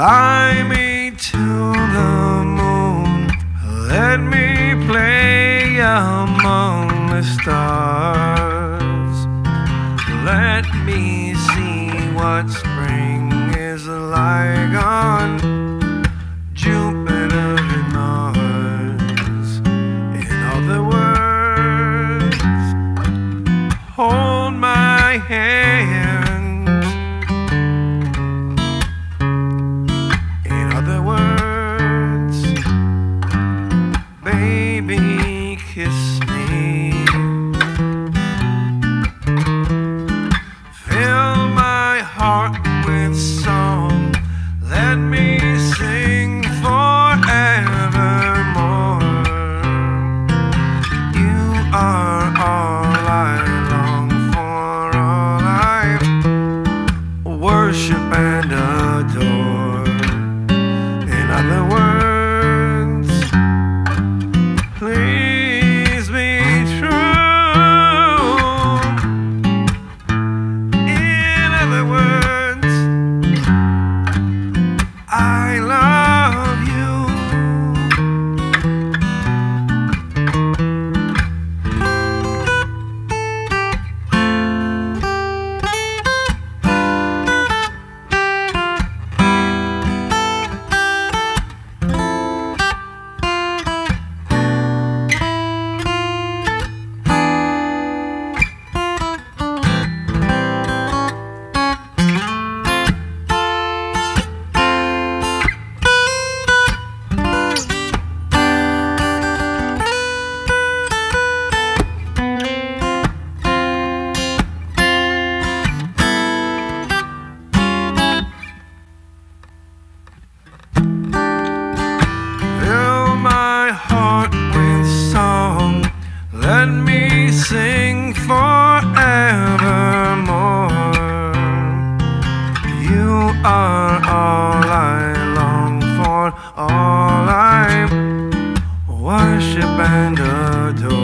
Fly me to the moon. Let me play among the stars. Let me see what spring is like on sing forevermore. You are all I long for, all I worship and adore.